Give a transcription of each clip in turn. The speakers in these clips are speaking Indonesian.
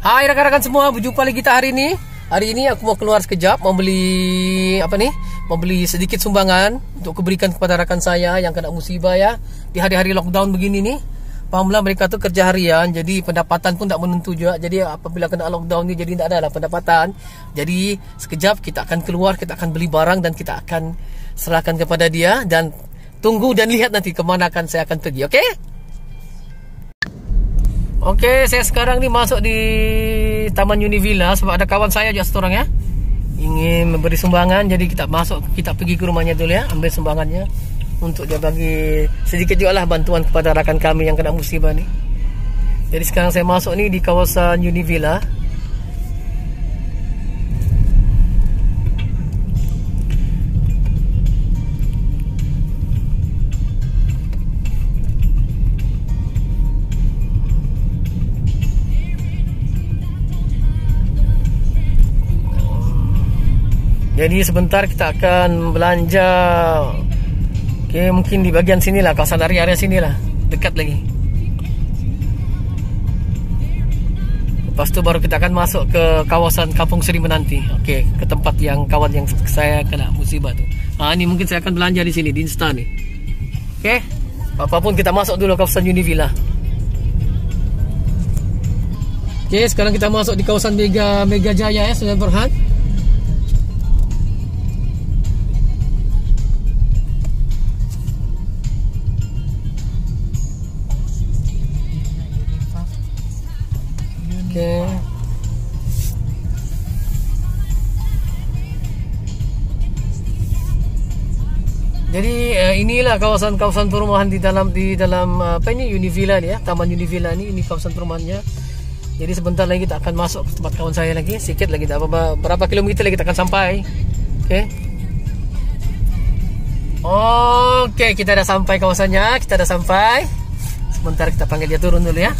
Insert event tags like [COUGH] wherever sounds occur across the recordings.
Hai rekan-rekan semua, berjumpa lagi kita hari ini. Hari ini aku mau keluar sekejap mau beli apa nih? Mau beli sedikit sumbangan untuk kuberikan kepada rekan saya yang kena musibah ya di hari-hari lockdown begini nih. Pahamlah mereka tuh kerja harian jadi pendapatan pun tak menentu juga. Jadi apabila kena lockdown ni jadi tak ada lah pendapatan. Jadi sekejap kita akan keluar, kita akan beli barang dan kita akan serahkan kepada dia dan tunggu dan lihat nanti kemana akan saya akan pergi, okey? Okey, saya sekarang ni masuk di Taman Univilla sebab ada kawan saya je satu orang ya. Ingin memberi sumbangan jadi kita masuk kita pergi ke rumahnya dulu ya, ambil sumbangannya untuk dia bagi sedikit juga lah bantuan kepada rakan kami yang kena musibah ni. Jadi sekarang saya masuk ni di kawasan Univilla. Jadi sebentar kita akan belanja. Okay, mungkin di bahagian sini lah Kawasan area-area sini lah Dekat lagi. Lepas tu baru kita akan masuk ke kawasan Kampung Seri Menanti. Okay, ke tempat yang kawan yang saya kena musibah tu. Ha, Ini mungkin saya akan belanja di sini Di Insta ni. Okay Apa pun kita masuk dulu kawasan Univilla Okay, sekarang kita masuk di kawasan Mega Mega Jaya ya, Sungai Berhad Okay. Jadi uh, inilah kawasan-kawasan perumahan di dalam di dalam uh, apa ini Univilla ni ya, Taman Univilla ni ini kawasan perumahannya. Jadi sebentar lagi kita akan masuk ke tempat kawan saya lagi, sikit lagi apa berapa kilometer lagi kita akan sampai. Okey. Okey, kita dah sampai kawasannya, kita dah sampai. Sebentar kita panggil dia turun dulu ya.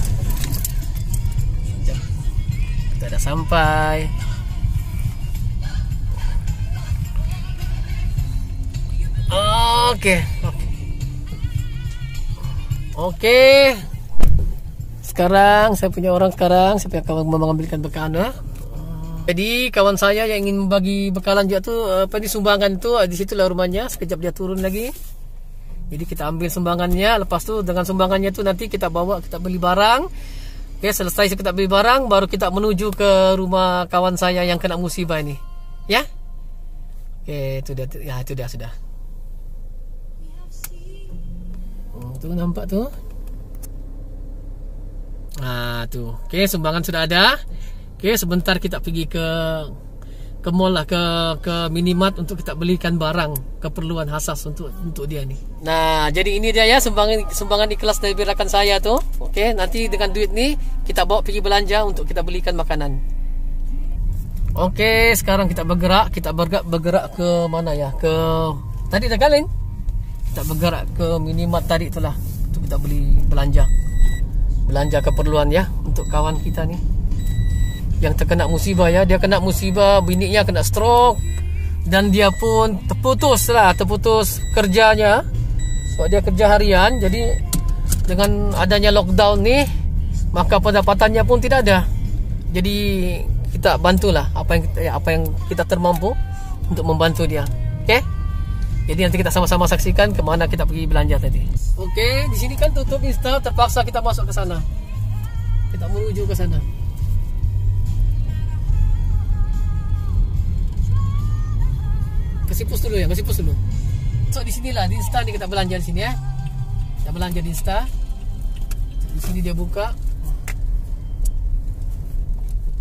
Kita dah sampai. Okey. Okey. Sekarang saya punya orang sekarang saya akan mengambilkan bekalan ya. Jadi kawan saya yang ingin membagi bekalan juga tu apa ni sumbangan tu di situlah rumahnya. Sekejap dia turun lagi. Jadi kita ambil sumbangannya lepas tu dengan sumbangannya tu nanti kita bawa kita beli barang. Okay, selesai kita beli barang baru kita menuju ke rumah kawan saya yang kena musibah ini. Ya? Okay, itu dia. Ya, itu dia sudah. Oh, tu nampak tu. Ah, tu. Okay, sumbangan sudah ada. Okay, sebentar kita pergi ke ke mall lah ke ke minimart untuk kita belikan barang keperluan khasas untuk untuk dia ni. Nah, jadi ini dia ya sumbangan sumbangan ikhlas dari rakan saya tu. Okey, nanti dengan duit ni kita bawa pergi belanja untuk kita belikan makanan. Okey, sekarang kita bergerak, kita bergerak bergerak ke mana ya? Ke tadi dah galin. Kita bergerak ke minimart tadi itulah untuk kita beli belanja. Belanja keperluan ya untuk kawan kita ni yang terkena musibah ya. Dia kena musibah bininya kena stroke. Dan dia pun terputus lah terputus kerjanya. Sebab dia kerja harian jadi dengan adanya lockdown ni maka pendapatannya pun tidak ada. Jadi kita bantulah apa yang kita, apa yang kita termampu untuk membantu dia. Okey? Jadi nanti kita sama-sama saksikan ke mana kita pergi belanja tadi. Okey di sini kan tutup insta terpaksa kita masuk ke sana. Kita menuju ke sana kasih post dulu ya, kasih post dulu. So di sinilah di Insta ni kita belanja di sini ya. Kita belanja di Insta. Di sini dia buka.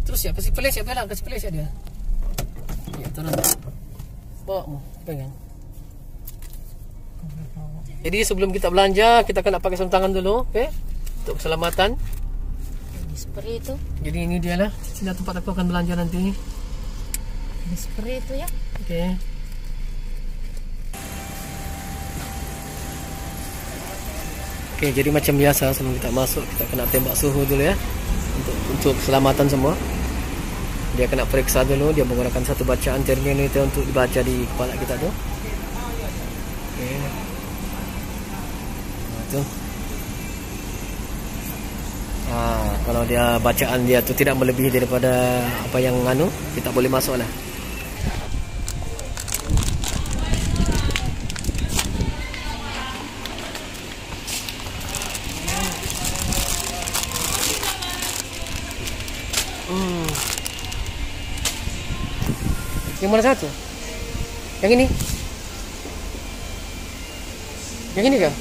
Terus ya kasih flash ya bilang kasih flash ya dia. Ya turun. Bawa mu pegang. Jadi sebelum kita belanja kita kena pakai sarung tangan dulu, okey? Untuk keselamatan. Seperti itu. Jadi ini dia lah. Sini tempat aku akan belanja nanti. Seperti itu ya. Okey. Okey, jadi macam biasa sebelum kita masuk kita kena tembak suhu dulu ya. Untuk untuk keselamatan semua. Dia kena periksa dulu, dia menggunakan satu bacaan termometer untuk dibaca di kepala kita tu. Okey. Nah. Ah, Kalau dia bacaan dia tu tidak melebihi daripada apa yang anu, kita boleh masuk lah. Yang mana satu? Yang ini? Yang ini kah?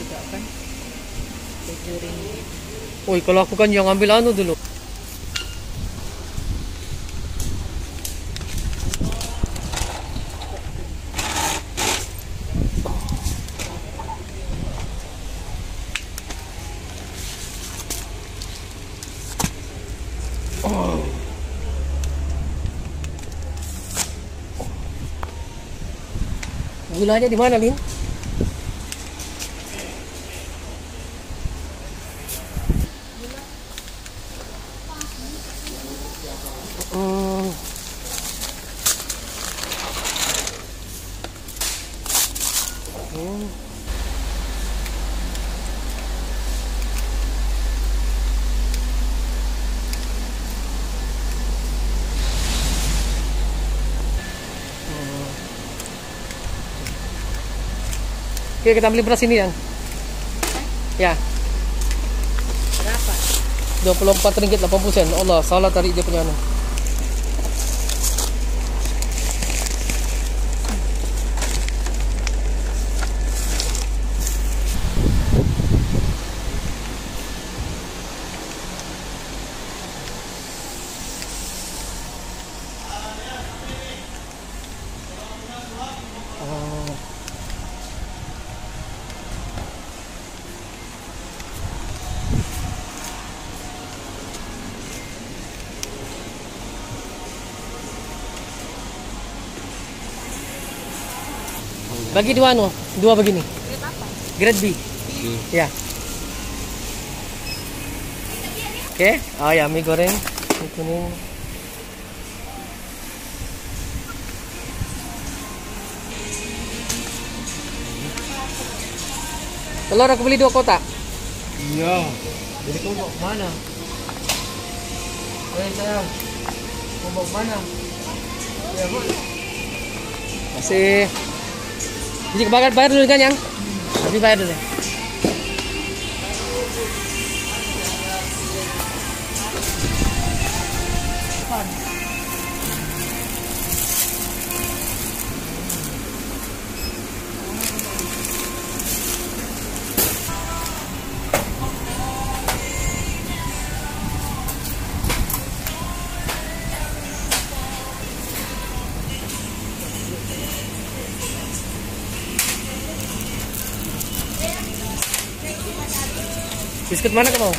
Woi, kalau aku kan yang ambil anu dulu. Gulanya di mana, Lin? Oke, kita beli beras ini yang. Ya, Berapa? 24 ringgit 80 sen. Allah, salah tarik dia punya anu. Bagi dua anu, dua begini. Grade B. Ya. Oke, oh ya mie goreng, mie kuning. Telur aku beli dua kotak. Iya. Jadi kau mau mana? Eh sayang, mau bawa mana? Ya bu. Masih. Jadi bayar bayar dulu kan yang? Tapi bayar dulu. Biskuit mana kau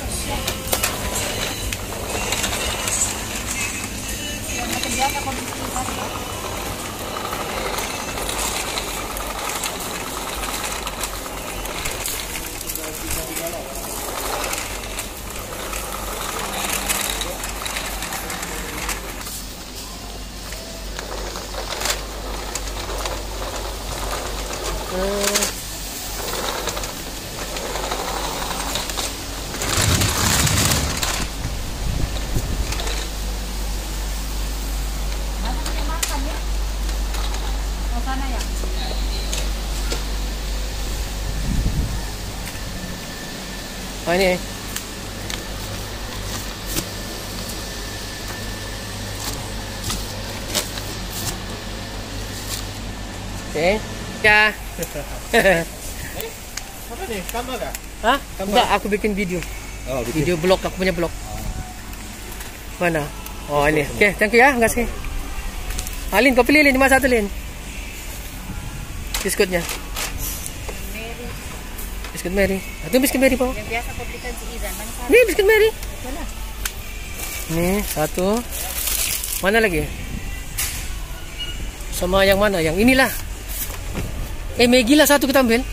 Oh ini. Oke. Ya. Apa nih? Kah? Hah? Enggak, aku bikin video. Oh, Video blog, aku punya blog. Mana? Oh ini. Oke, thank you ya, enggak sih. Alin, kau pilih Lin, cuma satu Lin. Biskutnya. Mary. Biskut Mary. Itu biskut Mary, Pak. Yang biasa belikan si Izan. Mana? Ini biskut Mary. Mana? Nih, satu. Mana lagi? Sama yang mana? Yang inilah. Eh, Maggie lah satu kita ambil.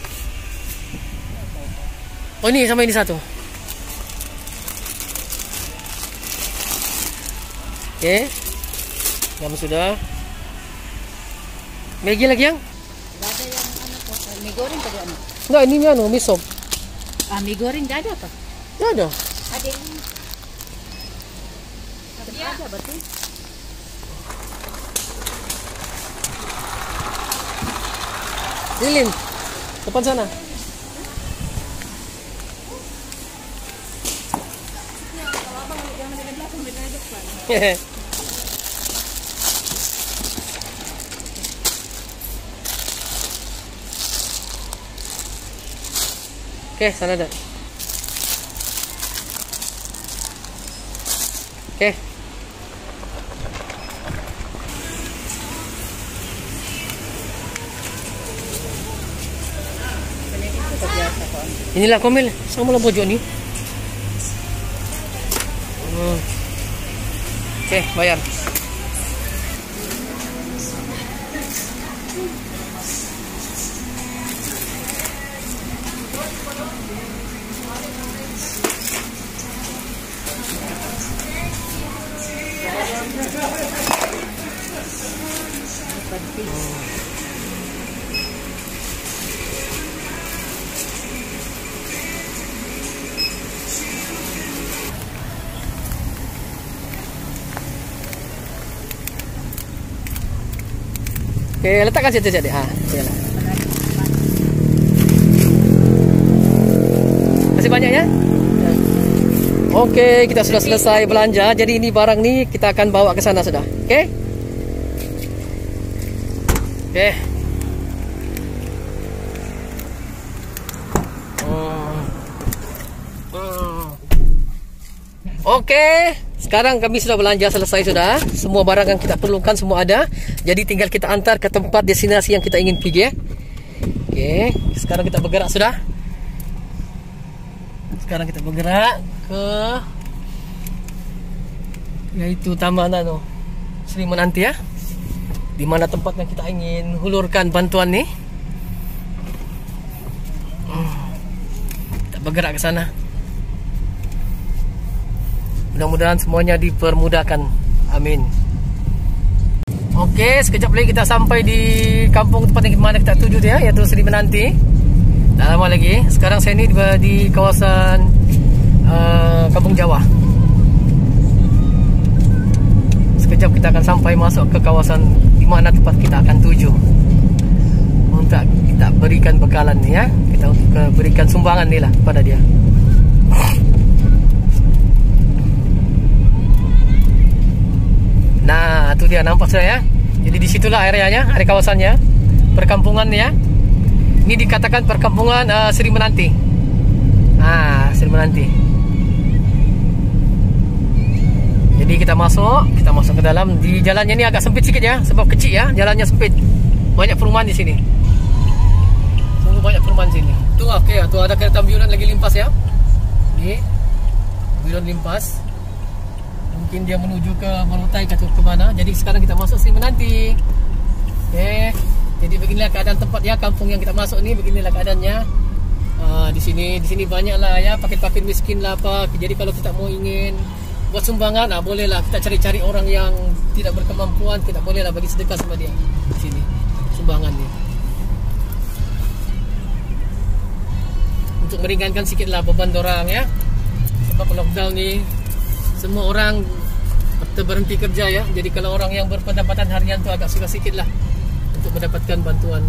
Oh, ini sama ini satu. Oke. Kamu sudah. Maggie lagi yang? Ada yang po. eh, Mie goreng tadi ano? Enggak, ini ano, mie sop. Ah, mie goreng gak ada pa? Enggak ada. Ada yang aja berarti. Lilin. Depan sana. Hehe. [LAUGHS] Oke, sana ada. Oke. Inilah komel, sama lah pojok ni. Hmm. Oke, bayar. Oke, letakkan situ jadi. Ah. Masih banyak ya? Oke, kita sudah selesai belanja. Jadi ini barang nih kita akan bawa ke sana sudah. Oke? Oke. Hmm. Hmm. Oke, sekarang kami sudah belanja selesai sudah. Semua barang yang kita perlukan semua ada. Jadi tinggal kita antar ke tempat destinasi yang kita ingin pergi ya. Oke, sekarang kita bergerak sudah. Sekarang kita bergerak ke yaitu Taman Anu Sri Menanti ya. Di mana tempat yang kita ingin hulurkan bantuan nih. Hmm. Kita bergerak ke sana. Mudah-mudahan semuanya dipermudahkan. Amin. Oke, sekejap lagi kita sampai di kampung tempat yang mana kita tuju tu ya, iaitu Seri Menanti. Tak lama lagi. Sekarang saya ni di, di kawasan uh, Kampung Jawa. Sekejap kita akan sampai masuk ke kawasan di mana tempat kita akan tuju. Untuk kita berikan bekalan ni ya. Kita berikan sumbangan ni lah kepada dia. Itu dia nampak saya. Jadi di situlah areanya, area kawasannya, perkampungan ya. Ini dikatakan perkampungan uh, Seri Menanti. Ah, Seri Menanti. Jadi kita masuk, kita masuk ke dalam. Di jalannya ini agak sempit sedikit ya, sebab kecil ya, jalannya sempit. Banyak perumahan di sini. Sungguh banyak perumahan di sini. Tuh, oke, okay, tuh ada kereta ambulan lagi limpas ya. Ini ambulan limpas mungkin dia menuju ke Morotai atau ke mana. Jadi sekarang kita masuk sini menanti. Okey. Jadi beginilah keadaan tempat ya kampung yang kita masuk ni beginilah keadaannya. Uh, di sini di sini banyaklah ya paket-paket miskin lah apa. Jadi kalau kita mau ingin buat sumbangan ah bolehlah kita cari-cari orang yang tidak berkemampuan, kita bolehlah bagi sedekah sama dia di sini. Sumbangan ni. Untuk meringankan sikitlah beban orang ya. Sebab lockdown ni semua orang berhenti kerja ya. Jadi kalau orang yang berpendapatan harian tu agak susah sikit lah untuk mendapatkan bantuan.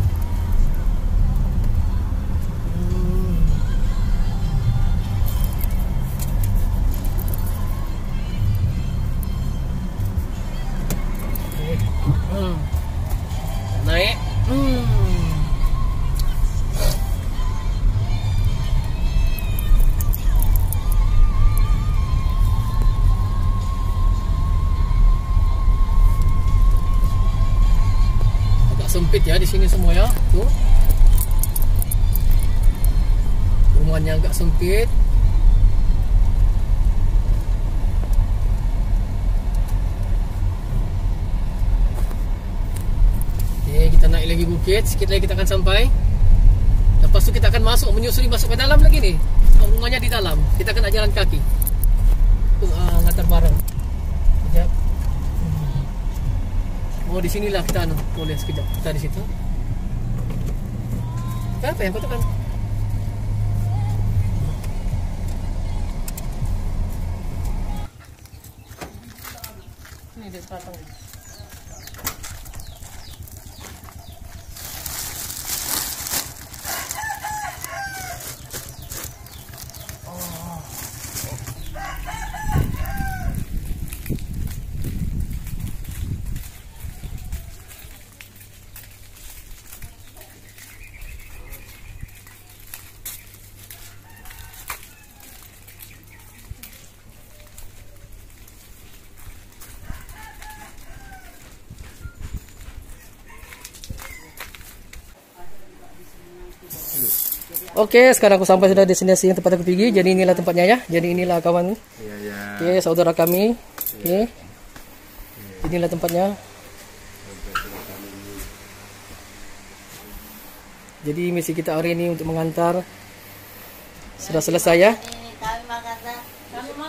Di sini semua ya. Tuh. Rumahnya agak sempit. Oke, kita naik lagi bukit. Sikit lagi kita akan sampai. Lepas tu kita akan masuk menyusuri masuk ke dalam lagi nih. Rumahnya di dalam. Kita akan jalan kaki. Tuh, uh, ngantar barang. Oh di sinilah kita anu. Boleh sekejap. Kita di situ. Apa yang kau tekan? ni dia sepasang ni. Okey, sekarang aku sampai sudah destinasi yang tempat aku pergi. Jadi inilah tempatnya ya. Jadi inilah kawan. Ya ya. Okey, saudara kami. Okey. Inilah tempatnya. Jadi misi kita hari ini untuk mengantar sudah selesai ya.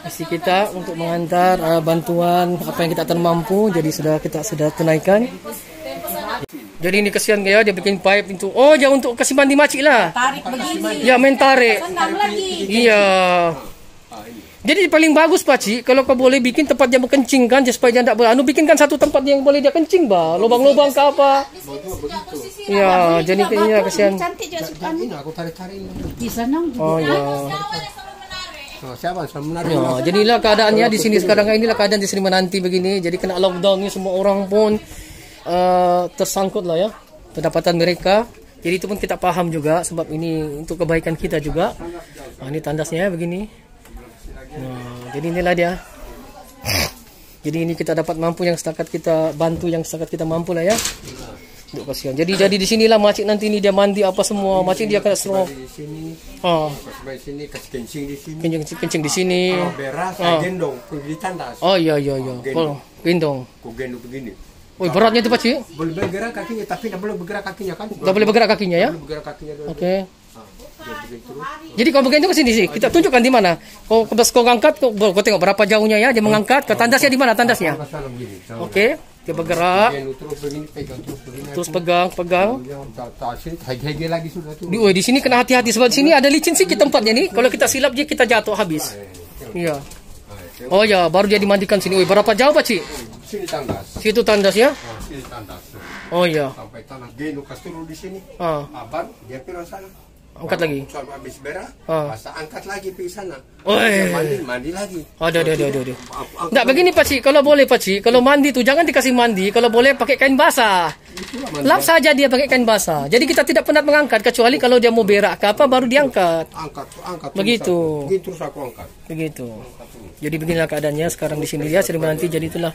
Misi kita untuk mengantar uh, bantuan apa yang kita tak mampu. Jadi sudah kita sudah tunaikan. Jadi ini kesian dia dia bikin pipe itu. Oh, ya untuk kasih mandi makcik lah. Tarik begini. Ya main tarik. Iya. Jadi paling bagus pak cik kalau kau boleh bikin tempat dia berkencing kan supaya dia tidak beranu bikinkan satu tempat yang boleh dia kencing bah lubang-lubang ke apa. Iya, jadi kesian. Cantik juga suka Ini aku tarik-tarik. Di sana. Oh ya. Oh, siapa yang menarik? Ya, jadi inilah keadaannya di sini sekarang inilah keadaan di sini menanti begini. Jadi kena lockdown ni semua orang pun uh, tersangkut lah ya pendapatan mereka. Jadi itu pun kita paham juga sebab ini untuk kebaikan kita juga. Nah, ini tandasnya ya begini. Nah, jadi inilah dia. Jadi ini kita dapat mampu yang setakat kita bantu yang setakat kita mampu lah ya. Untuk kasihan. Jadi jadi di sinilah makcik nanti ini dia mandi apa semua. Makcik dia Di sini, ha, pas di sini, kencing di sini. kencing kencing di sini. Kalau beras, saya gendong, pergi di tandas. Oh iya iya iya. Oh, gendong. Gendong begini. Woi beratnya itu pakcik. Boleh bergerak kakinya, tapi tidak boleh bergerak kakinya kan? Tak boleh bergerak kakinya ya. Boleh bergerak kakinya. Oke. Ah, dia begini terus. Jadi kau begitu ke sini sih. Kita tunjukkan di mana. Kau kau kau angkat, kau, kau tengok berapa jauhnya ya dia mengangkat. Ke tandasnya di mana tandasnya? Begini. Oke. Dia bergerak. Terus begini, pegang begini. Pegang. Di, oh, di sini kena hati-hati sebab di sini ada licin sedikit tempatnya nih. Kalau kita silap dia kita jatuh habis. Iya. Ah, Oh ya, baru dia dimandikan sini. Woi, berapa jauh Pak Cik? Sini tandas. Situ tandas ya? Ah, sini tandas. Oh iya. Sampai tandas gendong kasih turun di sini. Ah, Abang, dia pergi sana. Angkat lagi. Sampai habis berak, Ah. masa angkat lagi pergi sana. Dia mandi, mandi lagi. Ada, ada, ada, ada. Enggak begini Pak Cik, kalau boleh Pak Cik, kalau mandi tu jangan dikasih mandi, kalau boleh pakai kain basah. Lap saja dia pakai kain basah. Jadi kita tidak pernah mengangkat kecuali kalau dia mau berak ke apa baru diangkat. Angkat, angkat. Begitu. Begitu terus aku angkat. Begitu. Jadi beginilah keadaannya sekarang di sini ya, sering menanti jadi itulah.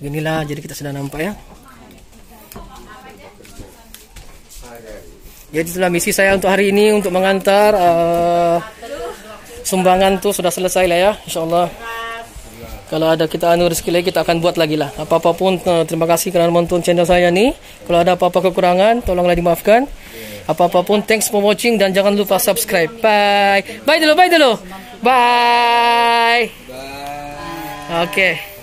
Beginilah jadi kita sudah nampak ya. Jadi itulah misi saya untuk hari ini untuk mengantar uh, sumbangan tu sudah selesai lah ya, insyaallah. Kalau ada kita anu rezeki lagi kita akan buat lagi lah. Apa-apa pun uh, terima kasih kerana menonton channel saya ni. Kalau ada apa-apa kekurangan tolonglah dimaafkan. Apa-apa pun thanks for watching dan jangan lupa subscribe. Bye. Bye dulu, bye dulu. Bye. Bye. Okay.